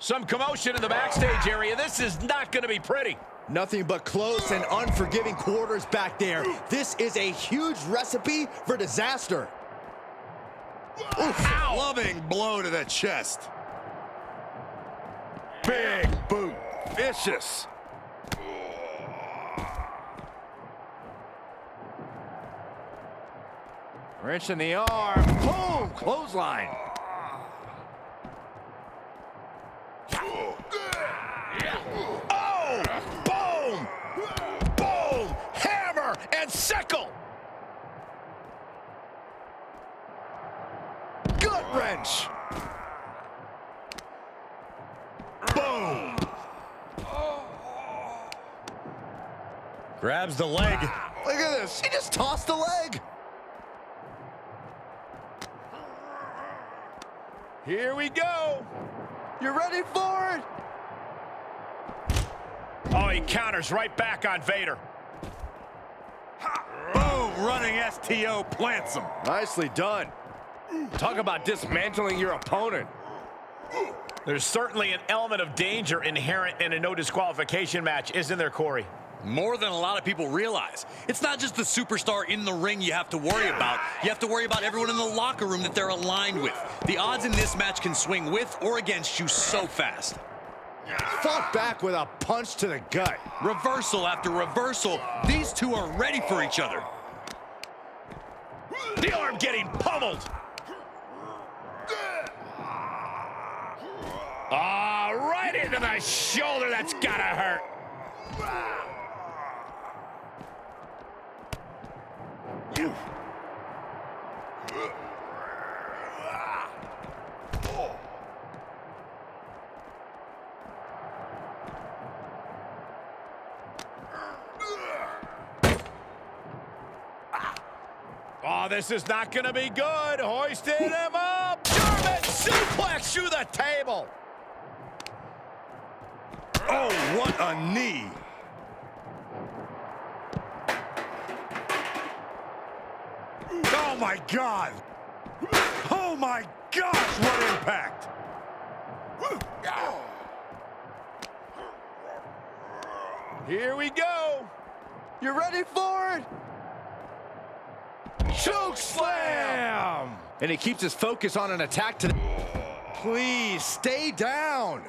Some commotion in the backstage area. This is not going to be pretty. Nothing but close and unforgiving quarters back there. This is a huge recipe for disaster. Oof, loving blow to the chest. Big boot. Vicious. Wrench in the arm. Boom! Clothesline. Oh! Boom! Boom! Hammer sickle! Gut wrench! Boom! Grabs the leg. Look at this. He just tossed the leg. Here we go. You ready for it? Oh, he counters right back on Vader. Boom! Running STO plants him. Nicely done. Talk about dismantling your opponent. There's certainly an element of danger inherent in a no disqualification match, isn't there, Corey? More than a lot of people realize. It's not just the superstar in the ring you have to worry about. You have to worry about everyone in the locker room that they're aligned with. The odds in this match can swing with or against you so fast. Fought back with a punch to the gut. Reversal after reversal. These two are ready for each other. The arm getting pummeled. Ah, right into the shoulder. That's gotta hurt. Oh, this is not going to be good. Hoisted him up. German suplex through the table. Oh, what a knee. Oh, my God. Oh, my gosh, what impact. Here we go. You ready for it? Choke slam. And he keeps his focus on an attack to the... Please, stay down.